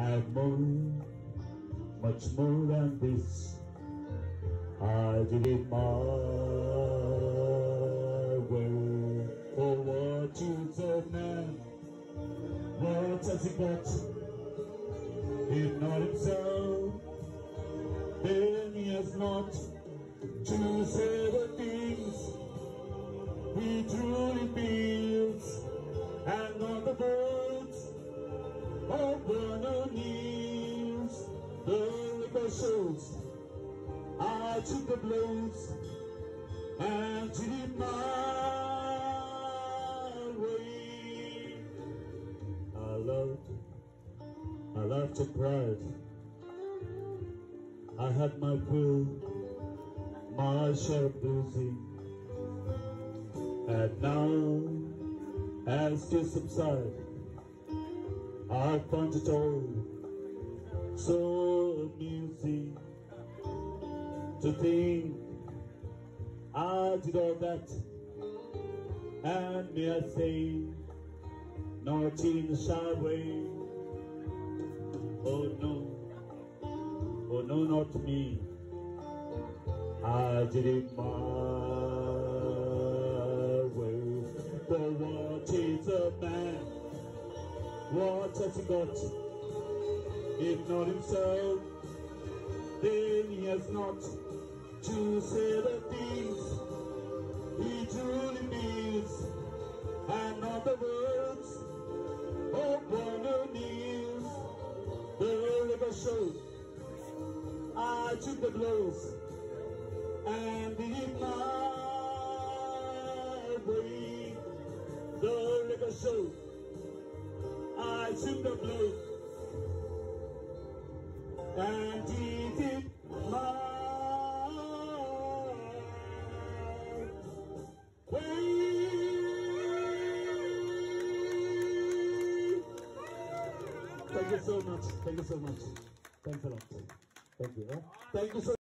have more, much more than this. I did it my way. For what is a man? What has he got? If not himself, then he has not to say I took the blows and did it my way. I loved, I loved to cried. I had my fill, my share of losing. And now, as tears subside, I find it all so to think I did all that, and may I say, not in a way. Oh no, oh no, not me. I did it my way. For what is a man? What has he got? If not himself, then he has not to say the things he truly means, and not the words of one who kneels. The river showed I took the blows and did my way. The river showed I took the blows and did Thank you so much. Thank you so much. Thanks a lot. Thank you. eh? Thank you so